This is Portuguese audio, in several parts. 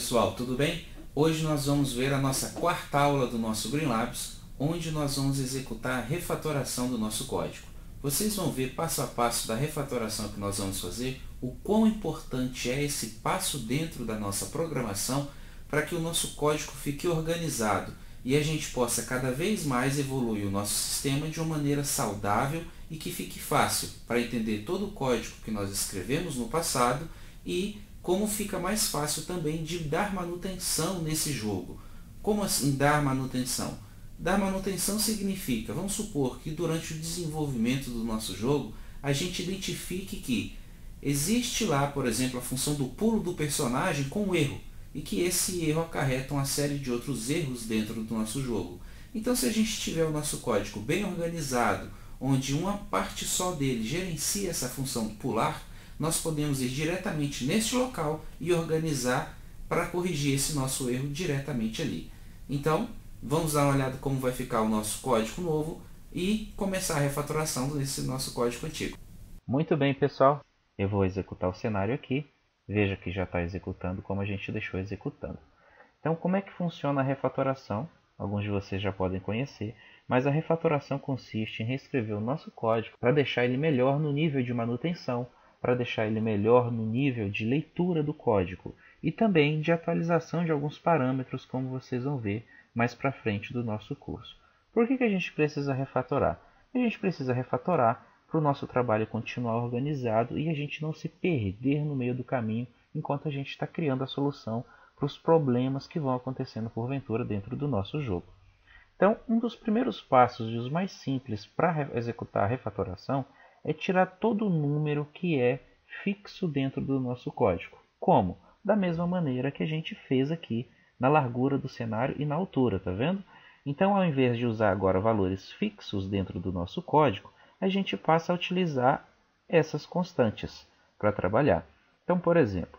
Pessoal, tudo bem? Hoje nós vamos ver a nossa quarta aula do nosso Green Labs, onde nós vamos executar a refatoração do nosso código. Vocês vão ver passo a passo da refatoração que nós vamos fazer, o quão importante é esse passo dentro da nossa programação para que o nosso código fique organizado e a gente possa cada vez mais evoluir o nosso sistema de uma maneira saudável e que fique fácil para entender todo o código que nós escrevemos no passado e como fica mais fácil também de dar manutenção nesse jogo. Como assim dar manutenção? Dar manutenção significa, vamos supor que durante o desenvolvimento do nosso jogo, a gente identifique que existe lá, por exemplo, a função do pulo do personagem com erro, e que esse erro acarreta uma série de outros erros dentro do nosso jogo. Então se a gente tiver o nosso código bem organizado, onde uma parte só dele gerencia essa função pular, nós podemos ir diretamente neste local e organizar para corrigir esse nosso erro diretamente ali. Então, vamos dar uma olhada como vai ficar o nosso código novo e começar a refatoração desse nosso código antigo. Muito bem, pessoal. Eu vou executar o cenário aqui. Veja que já está executando como a gente deixou executando. Então, como é que funciona a refatoração? Alguns de vocês já podem conhecer, mas a refatoração consiste em reescrever o nosso código para deixar ele melhor no nível de manutenção, para deixar ele melhor no nível de leitura do código e também de atualização de alguns parâmetros, como vocês vão ver mais para frente do nosso curso. Por que, que a gente precisa refatorar? A gente precisa refatorar para o nosso trabalho continuar organizado e a gente não se perder no meio do caminho enquanto a gente está criando a solução para os problemas que vão acontecendo porventura dentro do nosso jogo. Então, um dos primeiros passos e os mais simples para executar a refatoração é tirar todo o número que é fixo dentro do nosso código. Como? Da mesma maneira que a gente fez aqui na largura do cenário e na altura, tá vendo? Então, ao invés de usar agora valores fixos dentro do nosso código, a gente passa a utilizar essas constantes para trabalhar. Então, por exemplo,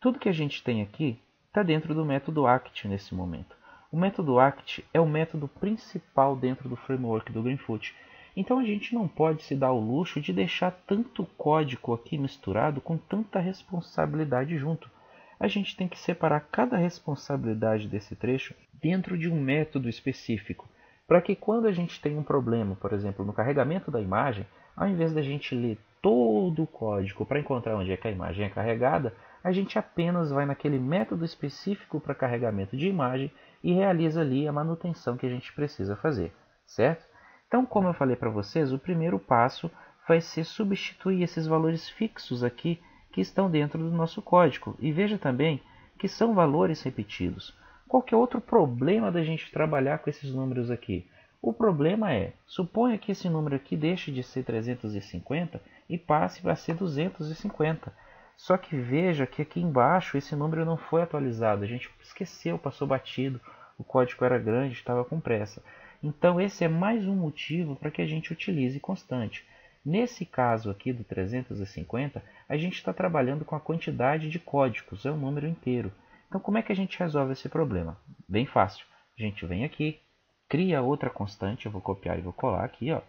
tudo que a gente tem aqui está dentro do método act nesse momento. O método act é o método principal dentro do framework do Greenfoot então a gente não pode se dar o luxo de deixar tanto código aqui misturado com tanta responsabilidade junto. A gente tem que separar cada responsabilidade desse trecho dentro de um método específico, para que quando a gente tem um problema, por exemplo, no carregamento da imagem, ao invés da gente ler todo o código para encontrar onde é que a imagem é carregada, a gente apenas vai naquele método específico para carregamento de imagem e realiza ali a manutenção que a gente precisa fazer, certo? Então, como eu falei para vocês, o primeiro passo vai ser substituir esses valores fixos aqui que estão dentro do nosso código. E veja também que são valores repetidos. Qual que é outro problema da gente trabalhar com esses números aqui? O problema é, suponha que esse número aqui deixe de ser 350 e passe para ser 250. Só que veja que aqui embaixo esse número não foi atualizado, a gente esqueceu, passou batido, o código era grande, estava com pressa. Então esse é mais um motivo para que a gente utilize constante. Nesse caso aqui do 350, a gente está trabalhando com a quantidade de códigos, é um número inteiro. Então como é que a gente resolve esse problema? Bem fácil. A gente vem aqui, cria outra constante, eu vou copiar e vou colar aqui, ó.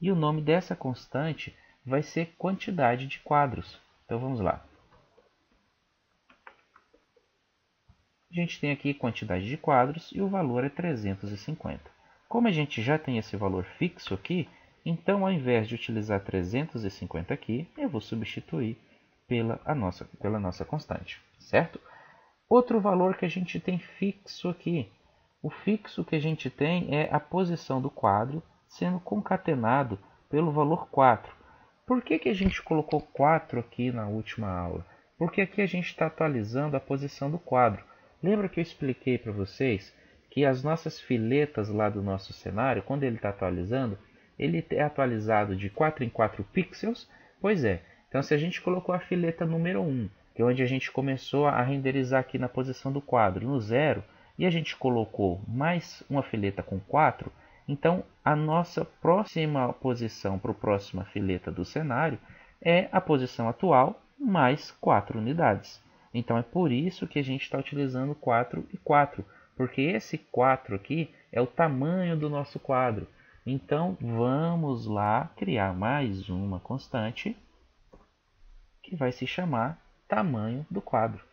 E o nome dessa constante vai ser quantidade de quadros. Então vamos lá. A gente tem aqui quantidade de quadros e o valor é 350. Como a gente já tem esse valor fixo aqui, então ao invés de utilizar 350 aqui, eu vou substituir pela, a nossa, pela nossa constante, certo? Outro valor que a gente tem fixo aqui. O fixo que a gente tem é a posição do quadro sendo concatenado pelo valor 4. Por que, que a gente colocou 4 aqui na última aula? Porque aqui a gente está atualizando a posição do quadro. Lembra que eu expliquei para vocês que as nossas filetas lá do nosso cenário, quando ele está atualizando, ele é atualizado de 4 em 4 pixels? Pois é. Então se a gente colocou a fileta número 1, que é onde a gente começou a renderizar aqui na posição do quadro, no zero, e a gente colocou mais uma fileta com 4, então a nossa próxima posição para a próxima fileta do cenário é a posição atual mais 4 unidades. Então é por isso que a gente está utilizando 4 e 4, porque esse 4 aqui é o tamanho do nosso quadro. Então vamos lá criar mais uma constante que vai se chamar tamanho do quadro.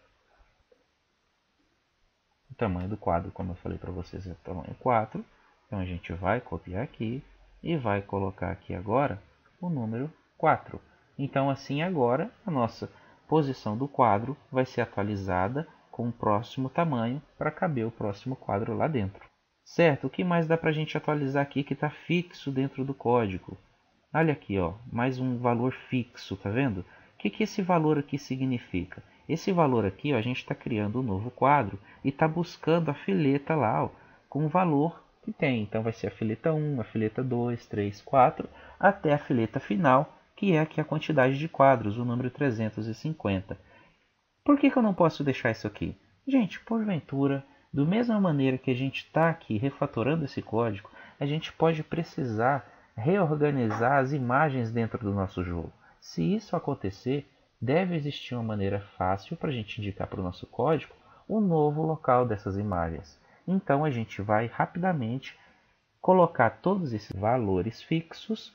O tamanho do quadro, como eu falei para vocês, é tamanho 4. Então a gente vai copiar aqui e vai colocar aqui agora o número 4. Então assim agora a nossa posição do quadro vai ser atualizada com o próximo tamanho para caber o próximo quadro lá dentro. Certo, o que mais dá para a gente atualizar aqui que está fixo dentro do código? Olha aqui, ó, mais um valor fixo, tá vendo? O que, que esse valor aqui significa? Esse valor aqui, ó, a gente está criando um novo quadro e está buscando a fileta lá ó, com o valor que tem. Então vai ser a fileta 1, a fileta 2, 3, 4, até a fileta final, que é aqui a quantidade de quadros, o número 350. Por que, que eu não posso deixar isso aqui? Gente, porventura, do mesma maneira que a gente está aqui refatorando esse código, a gente pode precisar reorganizar as imagens dentro do nosso jogo. Se isso acontecer, deve existir uma maneira fácil para a gente indicar para o nosso código o novo local dessas imagens. Então a gente vai rapidamente colocar todos esses valores fixos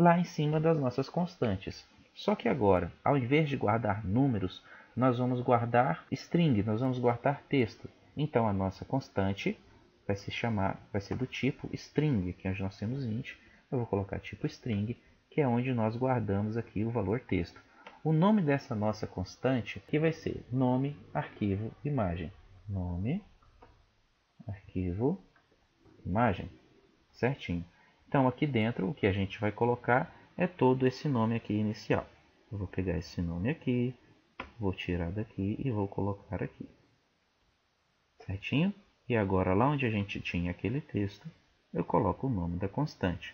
lá em cima das nossas constantes. Só que agora, ao invés de guardar números, nós vamos guardar string, nós vamos guardar texto. Então a nossa constante vai se chamar, vai ser do tipo string, que hoje nós temos int. Eu vou colocar tipo string, que é onde nós guardamos aqui o valor texto. O nome dessa nossa constante que vai ser nome, arquivo, imagem. Nome, arquivo, imagem. Certinho. Então aqui dentro o que a gente vai colocar é todo esse nome aqui inicial. Eu vou pegar esse nome aqui, vou tirar daqui e vou colocar aqui. Certinho? E agora lá onde a gente tinha aquele texto, eu coloco o nome da constante.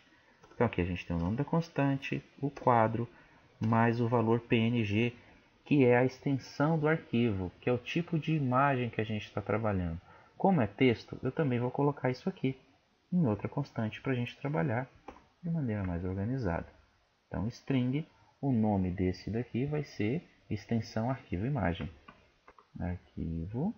Então aqui a gente tem o nome da constante, o quadro, mais o valor PNG, que é a extensão do arquivo, que é o tipo de imagem que a gente está trabalhando. Como é texto, eu também vou colocar isso aqui em outra constante para a gente trabalhar de maneira mais organizada. Então, string, o nome desse daqui vai ser extensão arquivo imagem. Arquivo.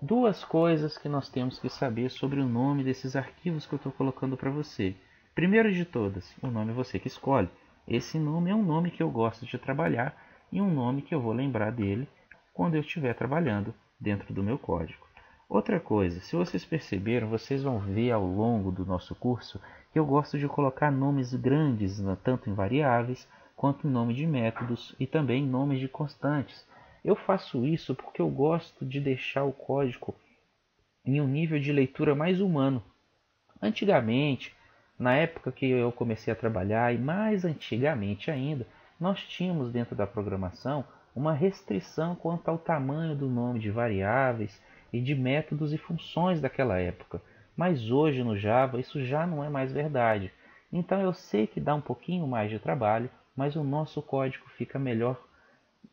Duas coisas que nós temos que saber sobre o nome desses arquivos que eu estou colocando para você. Primeiro de todas, o nome você que escolhe. Esse nome é um nome que eu gosto de trabalhar e um nome que eu vou lembrar dele quando eu estiver trabalhando dentro do meu código. Outra coisa, se vocês perceberam, vocês vão ver ao longo do nosso curso que eu gosto de colocar nomes grandes, né, tanto em variáveis quanto em nome de métodos e também nomes de constantes. Eu faço isso porque eu gosto de deixar o código em um nível de leitura mais humano. Antigamente, na época que eu comecei a trabalhar, e mais antigamente ainda, nós tínhamos dentro da programação uma restrição quanto ao tamanho do nome de variáveis e de métodos e funções daquela época. Mas hoje no Java isso já não é mais verdade. Então eu sei que dá um pouquinho mais de trabalho, mas o nosso código fica melhor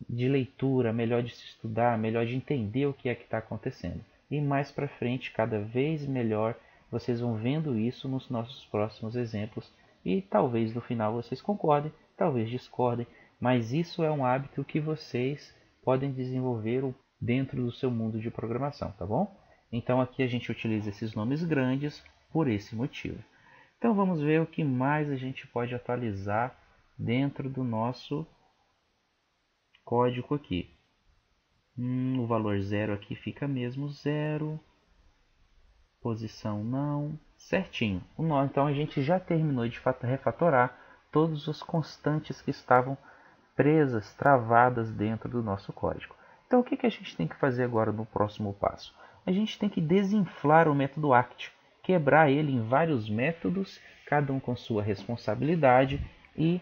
de leitura, melhor de se estudar, melhor de entender o que é que está acontecendo. E mais para frente, cada vez melhor vocês vão vendo isso nos nossos próximos exemplos e talvez no final vocês concordem, talvez discordem, mas isso é um hábito que vocês podem desenvolver dentro do seu mundo de programação, tá bom? Então aqui a gente utiliza esses nomes grandes por esse motivo. Então vamos ver o que mais a gente pode atualizar dentro do nosso código aqui. Hum, o valor zero aqui fica mesmo zero posição não, certinho. Então a gente já terminou de refatorar todos os constantes que estavam presas, travadas dentro do nosso código. Então o que, que a gente tem que fazer agora no próximo passo? A gente tem que desinflar o método act, quebrar ele em vários métodos, cada um com sua responsabilidade e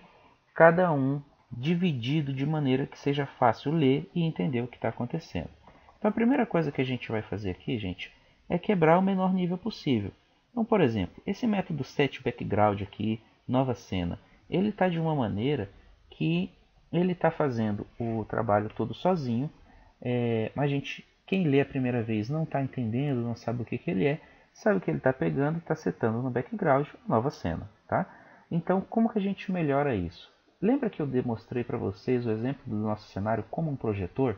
cada um dividido de maneira que seja fácil ler e entender o que está acontecendo. Então a primeira coisa que a gente vai fazer aqui, gente, é quebrar o menor nível possível. Então, por exemplo, esse método set background aqui, nova cena, ele está de uma maneira que ele está fazendo o trabalho todo sozinho, é, mas gente, quem lê a primeira vez não está entendendo, não sabe o que, que ele é, sabe que ele está pegando e está setando no background nova cena. Tá? Então, como que a gente melhora isso? Lembra que eu demonstrei para vocês o exemplo do nosso cenário como um projetor?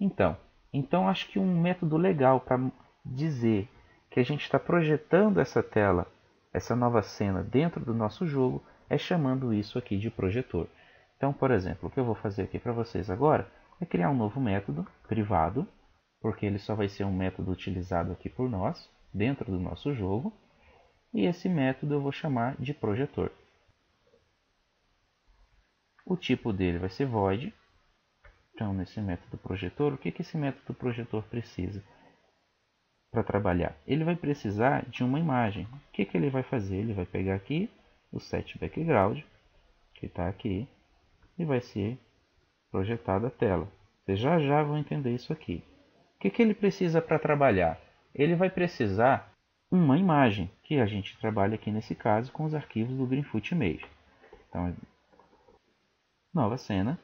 Então, então acho que um método legal para dizer que a gente está projetando essa tela, essa nova cena dentro do nosso jogo, é chamando isso aqui de projetor. Então, por exemplo, o que eu vou fazer aqui para vocês agora é criar um novo método privado, porque ele só vai ser um método utilizado aqui por nós, dentro do nosso jogo. E esse método eu vou chamar de projetor. O tipo dele vai ser void. Então, nesse método projetor, o que, que esse método projetor precisa para trabalhar? Ele vai precisar de uma imagem. O que, que ele vai fazer? Ele vai pegar aqui o set background, que está aqui, e vai ser projetada a tela. Vocês já já vão entender isso aqui. O que, que ele precisa para trabalhar? Ele vai precisar uma imagem, que a gente trabalha aqui nesse caso com os arquivos do Greenfoot Image. Então, nova cena.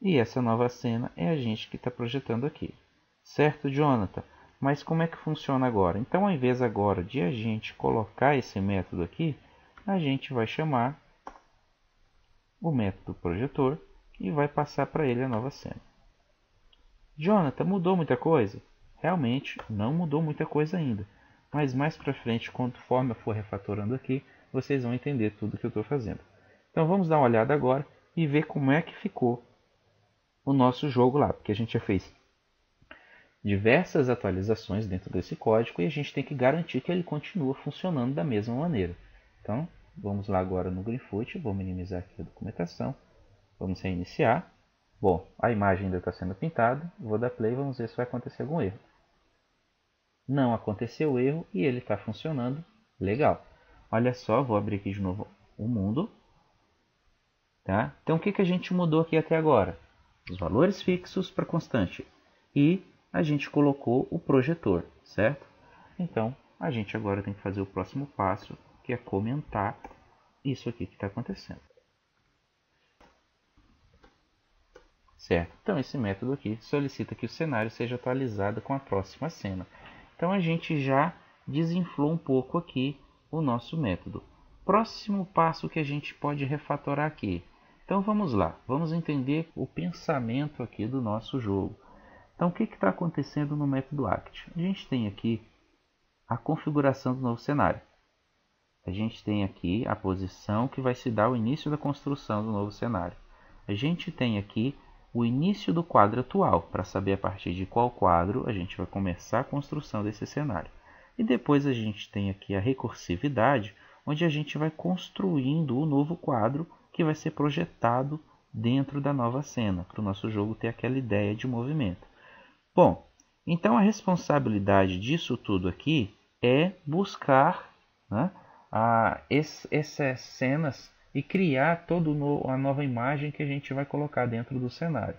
E essa nova cena é a gente que está projetando aqui. Certo, Jonathan? Mas como é que funciona agora? Então, ao invés agora de a gente colocar esse método aqui, a gente vai chamar o método projetor e vai passar para ele a nova cena. Jonathan, mudou muita coisa? Realmente, não mudou muita coisa ainda. Mas mais para frente, conforme eu for refatorando aqui, vocês vão entender tudo que eu estou fazendo. Então vamos dar uma olhada agora e ver como é que ficou o nosso jogo lá, porque a gente já fez diversas atualizações dentro desse código e a gente tem que garantir que ele continua funcionando da mesma maneira. Então, vamos lá agora no Greenfoot, vou minimizar aqui a documentação, vamos reiniciar. Bom, a imagem ainda está sendo pintada, vou dar play vamos ver se vai acontecer algum erro. Não aconteceu erro e ele está funcionando legal. Olha só, vou abrir aqui de novo o mundo Tá? Então, o que, que a gente mudou aqui até agora? Os valores fixos para constante. E a gente colocou o projetor, certo? Então, a gente agora tem que fazer o próximo passo, que é comentar isso aqui que está acontecendo. Certo? Então, esse método aqui solicita que o cenário seja atualizado com a próxima cena. Então, a gente já desinflou um pouco aqui o nosso método. Próximo passo que a gente pode refatorar aqui então vamos lá, vamos entender o pensamento aqui do nosso jogo. Então o que está acontecendo no método ACT? A gente tem aqui a configuração do novo cenário. A gente tem aqui a posição que vai se dar ao início da construção do novo cenário. A gente tem aqui o início do quadro atual, para saber a partir de qual quadro a gente vai começar a construção desse cenário. E depois a gente tem aqui a recursividade, onde a gente vai construindo o novo quadro que vai ser projetado dentro da nova cena, para o nosso jogo ter aquela ideia de movimento. Bom, então a responsabilidade disso tudo aqui é buscar né, a, essas cenas e criar toda a nova imagem que a gente vai colocar dentro do cenário.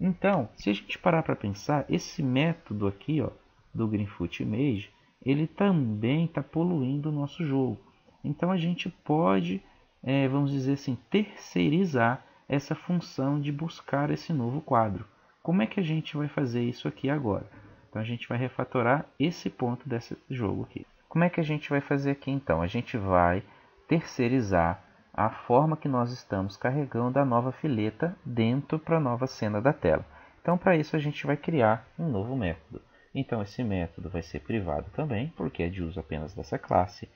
Então, se a gente parar para pensar, esse método aqui ó, do Greenfoot Image, ele também está poluindo o nosso jogo. Então a gente pode é, vamos dizer assim, terceirizar essa função de buscar esse novo quadro. Como é que a gente vai fazer isso aqui agora? Então a gente vai refatorar esse ponto desse jogo aqui. Como é que a gente vai fazer aqui então? A gente vai terceirizar a forma que nós estamos carregando a nova fileta dentro para a nova cena da tela. Então para isso a gente vai criar um novo método. Então esse método vai ser privado também, porque é de uso apenas dessa classe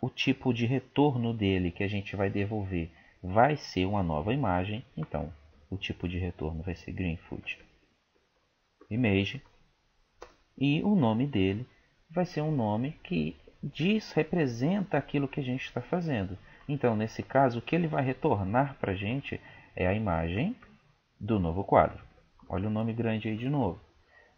o tipo de retorno dele que a gente vai devolver vai ser uma nova imagem. Então, o tipo de retorno vai ser Greenfoot Image. E o nome dele vai ser um nome que diz, representa aquilo que a gente está fazendo. Então, nesse caso, o que ele vai retornar para a gente é a imagem do novo quadro. Olha o nome grande aí de novo.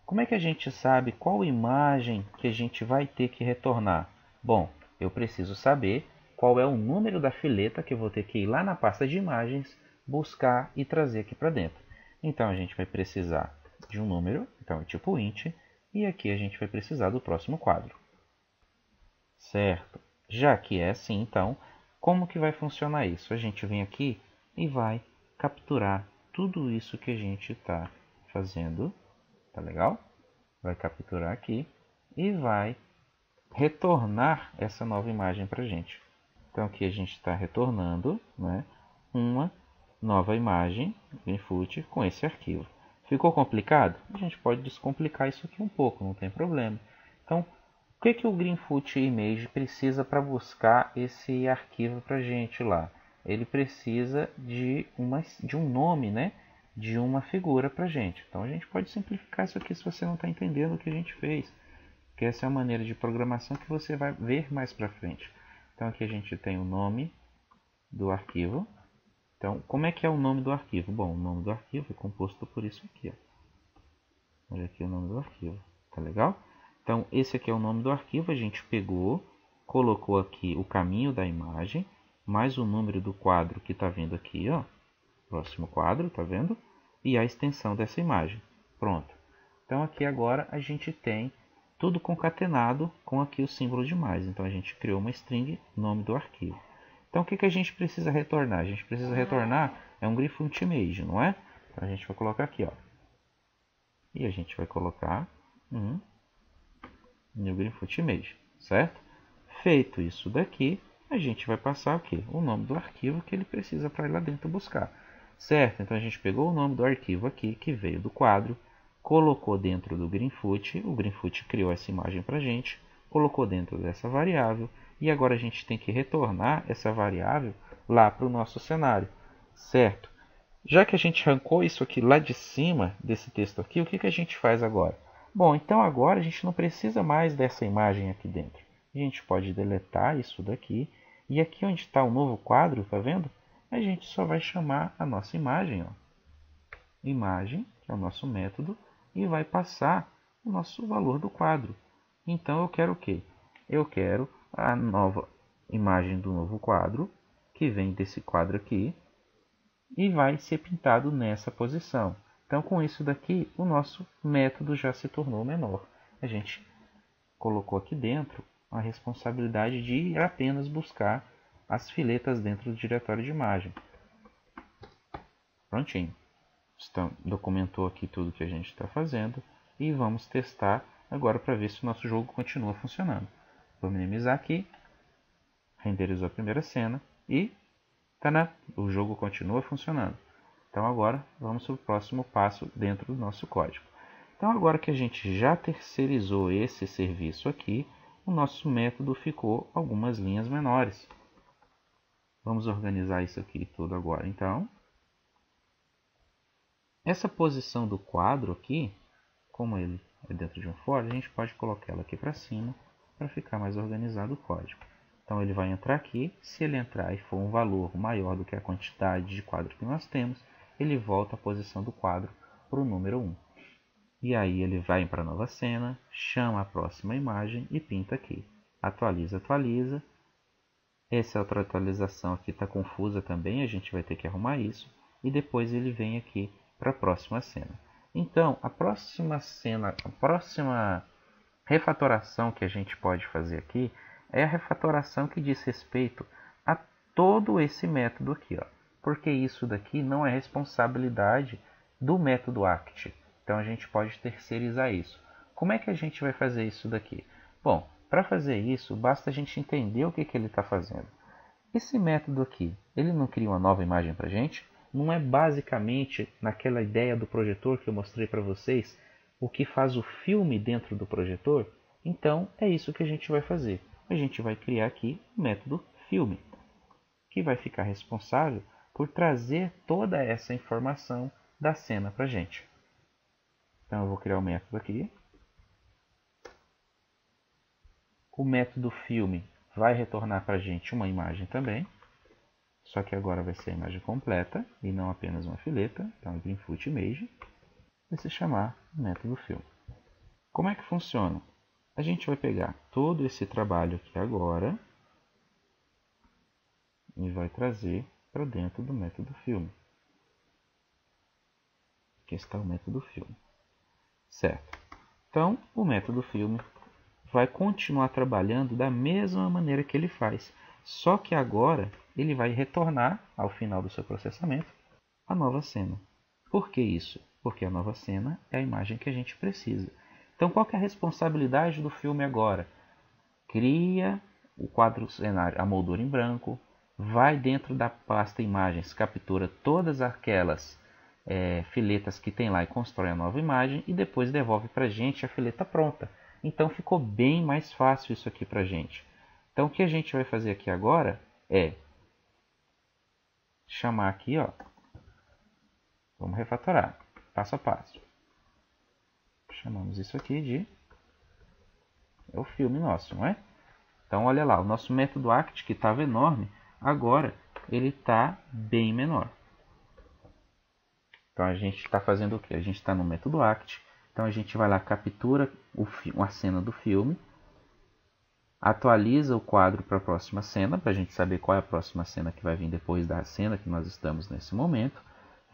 Como é que a gente sabe qual imagem que a gente vai ter que retornar? Bom, eu preciso saber qual é o número da fileta que eu vou ter que ir lá na pasta de imagens, buscar e trazer aqui para dentro. Então a gente vai precisar de um número, então é tipo int, e aqui a gente vai precisar do próximo quadro. Certo? Já que é assim, então, como que vai funcionar isso? A gente vem aqui e vai capturar tudo isso que a gente está fazendo, tá legal? Vai capturar aqui e vai retornar essa nova imagem para a gente. Então aqui a gente está retornando né, uma nova imagem input com esse arquivo. Ficou complicado? A gente pode descomplicar isso aqui um pouco, não tem problema. Então, que, que o Greenfoot Image precisa para buscar esse arquivo para gente lá? Ele precisa de, uma, de um nome né, de uma figura para gente. Então a gente pode simplificar isso aqui se você não está entendendo o que a gente fez. Que essa é a maneira de programação que você vai ver mais para frente. Então aqui a gente tem o nome do arquivo. Então, como é que é o nome do arquivo? Bom, o nome do arquivo é composto por isso aqui. Ó. Olha aqui o nome do arquivo. Tá legal? Então, esse aqui é o nome do arquivo. A gente pegou, colocou aqui o caminho da imagem, mais o número do quadro que está vendo aqui, ó. Próximo quadro, tá vendo? E a extensão dessa imagem. Pronto. Então, aqui agora a gente tem tudo concatenado com aqui o símbolo de mais. Então, a gente criou uma string, nome do arquivo. Então, o que, que a gente precisa retornar? A gente precisa retornar é um grifo ultimate, não é? Então, a gente vai colocar aqui, ó. E a gente vai colocar um new grifo ultimate, certo? Feito isso daqui, a gente vai passar o quê? O nome do arquivo que ele precisa para ir lá dentro buscar. Certo? Então, a gente pegou o nome do arquivo aqui, que veio do quadro, colocou dentro do Greenfoot, o Greenfoot criou essa imagem para a gente, colocou dentro dessa variável, e agora a gente tem que retornar essa variável lá para o nosso cenário, certo? Já que a gente arrancou isso aqui lá de cima desse texto aqui, o que, que a gente faz agora? Bom, então agora a gente não precisa mais dessa imagem aqui dentro. A gente pode deletar isso daqui. E aqui onde está o novo quadro, tá vendo? A gente só vai chamar a nossa imagem. Ó. Imagem, que é o nosso método, e vai passar o nosso valor do quadro. Então eu quero o quê? Eu quero a nova imagem do novo quadro, que vem desse quadro aqui, e vai ser pintado nessa posição. Então, com isso daqui, o nosso método já se tornou menor. A gente colocou aqui dentro a responsabilidade de apenas buscar as filetas dentro do diretório de imagem. Prontinho. Então, documentou aqui tudo que a gente está fazendo e vamos testar agora para ver se o nosso jogo continua funcionando. Vou minimizar aqui. Renderizou a primeira cena e tá o jogo continua funcionando. Então agora vamos para o próximo passo dentro do nosso código. Então agora que a gente já terceirizou esse serviço aqui, o nosso método ficou algumas linhas menores. Vamos organizar isso aqui tudo agora então. Essa posição do quadro aqui, como ele é dentro de um for, a gente pode colocar ela aqui para cima para ficar mais organizado o código. Então ele vai entrar aqui, se ele entrar e for um valor maior do que a quantidade de quadro que nós temos, ele volta a posição do quadro para o número 1. E aí ele vai para a nova cena, chama a próxima imagem e pinta aqui. Atualiza, atualiza. Essa outra atualização aqui está confusa também, a gente vai ter que arrumar isso. E depois ele vem aqui para a próxima cena. Então, a próxima cena, a próxima refatoração que a gente pode fazer aqui é a refatoração que diz respeito a todo esse método aqui, ó, porque isso daqui não é responsabilidade do método ACT. Então a gente pode terceirizar isso. Como é que a gente vai fazer isso daqui? Bom, para fazer isso, basta a gente entender o que, que ele está fazendo. Esse método aqui, ele não cria uma nova imagem para a gente? Não é basicamente naquela ideia do projetor que eu mostrei para vocês, o que faz o filme dentro do projetor, então é isso que a gente vai fazer. A gente vai criar aqui o método filme, que vai ficar responsável por trazer toda essa informação da cena para a gente. Então eu vou criar o um método aqui. O método filme vai retornar para a gente uma imagem também. Só que agora vai ser a imagem completa e não apenas uma fileta. Então, Greenfoot Image vai se chamar método fill. Como é que funciona? A gente vai pegar todo esse trabalho aqui agora e vai trazer para dentro do método filme. Aqui está o método filme. Certo. Então, o método filme vai continuar trabalhando da mesma maneira que ele faz, só que agora ele vai retornar ao final do seu processamento a nova cena. Por que isso? porque a nova cena é a imagem que a gente precisa. Então, qual é a responsabilidade do filme agora? Cria o quadro cenário, a moldura em branco, vai dentro da pasta imagens, captura todas aquelas é, filetas que tem lá e constrói a nova imagem e depois devolve para a gente a fileta pronta. Então ficou bem mais fácil isso aqui para a gente. Então o que a gente vai fazer aqui agora é chamar aqui, ó, Vamos refatorar, passo a passo. Chamamos isso aqui de é o filme nosso, não é? Então olha lá, o nosso método ACT que estava enorme, agora ele está bem menor. Então a gente está fazendo o que? A gente está no método ACT, então a gente vai lá, captura o, a cena do filme, atualiza o quadro para a próxima cena, para a gente saber qual é a próxima cena que vai vir depois da cena que nós estamos nesse momento.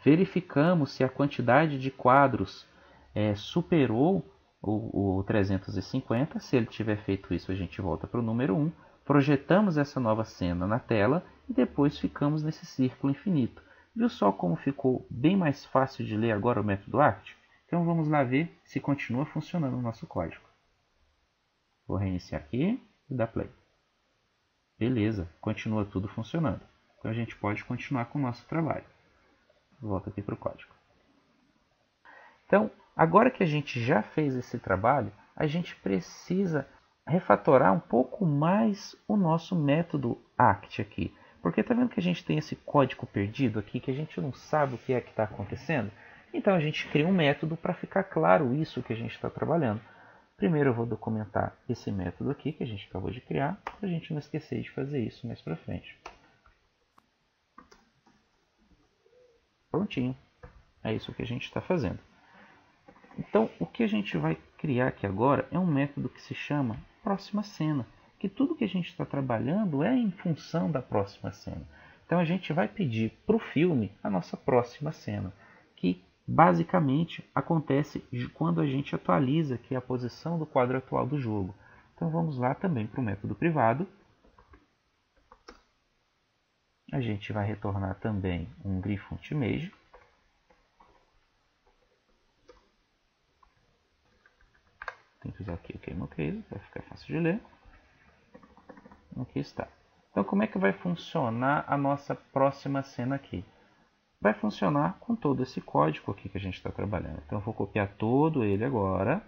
Verificamos se a quantidade de quadros é, superou o, o 350. Se ele tiver feito isso, a gente volta para o número 1. Projetamos essa nova cena na tela e depois ficamos nesse círculo infinito. Viu só como ficou bem mais fácil de ler agora o método ART? Então vamos lá ver se continua funcionando o nosso código. Vou reiniciar aqui e dar play. Beleza, continua tudo funcionando. Então a gente pode continuar com o nosso trabalho. Volta aqui para o código. Então, agora que a gente já fez esse trabalho, a gente precisa refatorar um pouco mais o nosso método ACT aqui. Porque está vendo que a gente tem esse código perdido aqui, que a gente não sabe o que é que está acontecendo? Então a gente cria um método para ficar claro isso que a gente está trabalhando. Primeiro eu vou documentar esse método aqui que a gente acabou de criar, para a gente não esquecer de fazer isso mais para frente. Prontinho. É isso que a gente está fazendo. Então, o que a gente vai criar aqui agora é um método que se chama próxima cena, que tudo que a gente está trabalhando é em função da próxima cena. Então, a gente vai pedir para o filme a nossa próxima cena, que basicamente acontece quando a gente atualiza aqui a posição do quadro atual do jogo. Então, vamos lá também para o método privado. A gente vai retornar também um grifo image Tem que usar aqui o queima case para ficar fácil de ler. Aqui está. Então, como é que vai funcionar a nossa próxima cena aqui? Vai funcionar com todo esse código aqui que a gente está trabalhando. Então, eu vou copiar todo ele agora.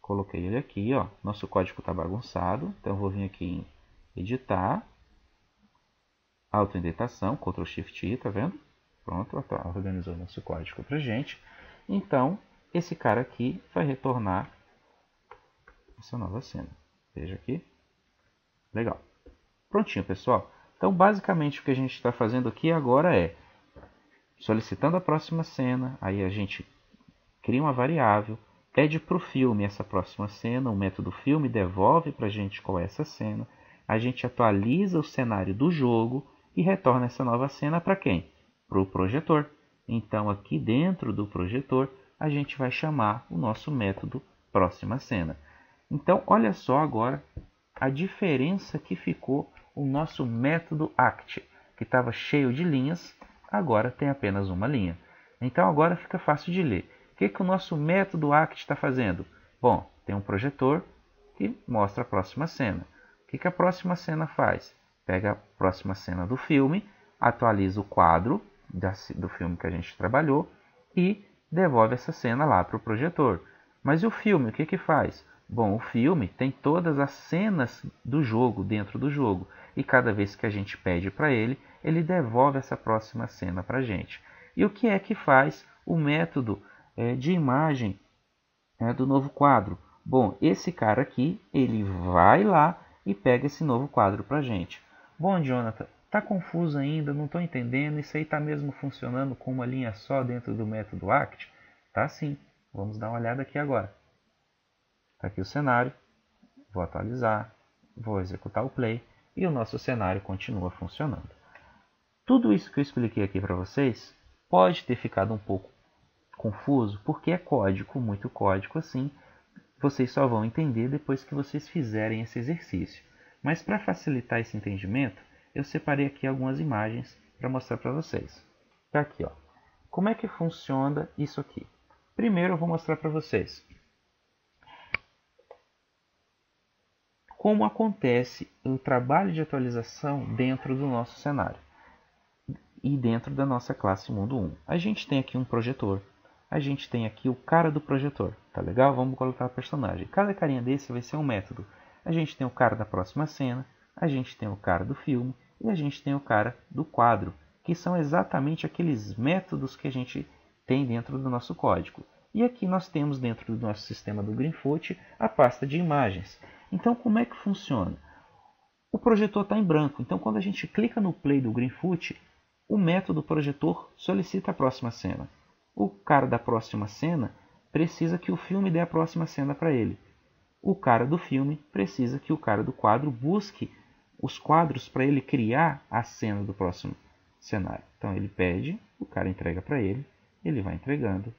Coloquei ele aqui, ó. Nosso código está bagunçado. Então, eu vou vir aqui em editar, autoindentação, Ctrl Shift I, tá vendo? Pronto, organizou nosso código para gente. Então, esse cara aqui vai retornar essa nova cena. Veja aqui. Legal. Prontinho, pessoal. Então, basicamente, o que a gente está fazendo aqui agora é solicitando a próxima cena, aí a gente cria uma variável, pede para o filme essa próxima cena, o método filme devolve para a gente qual é essa cena, a gente atualiza o cenário do jogo e retorna essa nova cena para quem? Para o projetor. Então, aqui dentro do projetor, a gente vai chamar o nosso método próxima cena. Então, olha só agora a diferença que ficou o nosso método act, que estava cheio de linhas, agora tem apenas uma linha. Então, agora fica fácil de ler. O que, que o nosso método act está fazendo? Bom, tem um projetor que mostra a próxima cena. O que, que a próxima cena faz? Pega a próxima cena do filme, atualiza o quadro do filme que a gente trabalhou e devolve essa cena lá para o projetor. Mas e o filme, o que, que faz? Bom, o filme tem todas as cenas do jogo dentro do jogo e cada vez que a gente pede para ele, ele devolve essa próxima cena para a gente. E o que é que faz o método é, de imagem é, do novo quadro? Bom, esse cara aqui, ele vai lá e pega esse novo quadro para a gente. Bom, Jonathan, Está confuso ainda? Não estou entendendo? Isso aí está mesmo funcionando com uma linha só dentro do método ACT? Tá sim. Vamos dar uma olhada aqui agora. Está aqui o cenário. Vou atualizar. Vou executar o play. E o nosso cenário continua funcionando. Tudo isso que eu expliquei aqui para vocês pode ter ficado um pouco confuso, porque é código, muito código assim. Vocês só vão entender depois que vocês fizerem esse exercício. Mas para facilitar esse entendimento, eu separei aqui algumas imagens para mostrar para vocês. Tá aqui, ó. Como é que funciona isso aqui? Primeiro eu vou mostrar para vocês como acontece o trabalho de atualização dentro do nosso cenário e dentro da nossa classe Mundo 1. A gente tem aqui um projetor, a gente tem aqui o cara do projetor, tá legal? Vamos colocar o personagem. Cada carinha desse vai ser um método. A gente tem o cara da próxima cena, a gente tem o cara do filme e a gente tem o cara do quadro, que são exatamente aqueles métodos que a gente tem dentro do nosso código. E aqui nós temos dentro do nosso sistema do Greenfoot a pasta de imagens. Então como é que funciona? O projetor está em branco, então quando a gente clica no play do Greenfoot, o método projetor solicita a próxima cena. O cara da próxima cena precisa que o filme dê a próxima cena para ele. O cara do filme precisa que o cara do quadro busque os quadros para ele criar a cena do próximo cenário. Então ele pede, o cara entrega para ele, ele vai entregando,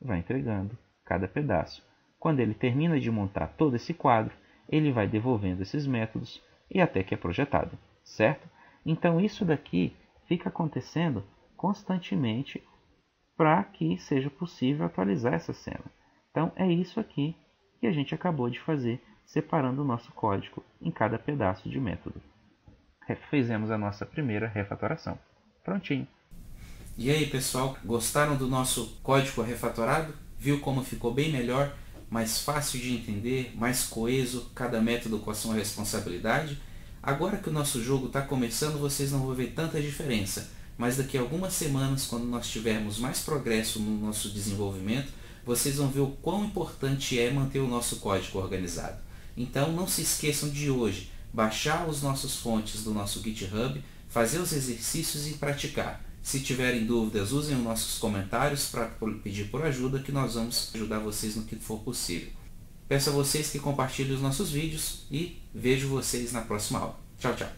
vai entregando cada pedaço. Quando ele termina de montar todo esse quadro, ele vai devolvendo esses métodos e até que é projetado, certo? Então isso daqui fica acontecendo constantemente para que seja possível atualizar essa cena. Então é isso aqui que a gente acabou de fazer, separando o nosso código em cada pedaço de método. Fizemos a nossa primeira refatoração. Prontinho. E aí pessoal, gostaram do nosso código refatorado? Viu como ficou bem melhor, mais fácil de entender, mais coeso, cada método com a sua responsabilidade? Agora que o nosso jogo está começando, vocês não vão ver tanta diferença, mas daqui a algumas semanas, quando nós tivermos mais progresso no nosso desenvolvimento, vocês vão ver o quão importante é manter o nosso código organizado. Então não se esqueçam de hoje, baixar os nossos fontes do nosso GitHub, fazer os exercícios e praticar. Se tiverem dúvidas, usem os nossos comentários para pedir por ajuda que nós vamos ajudar vocês no que for possível. Peço a vocês que compartilhem os nossos vídeos e vejo vocês na próxima aula. Tchau, tchau.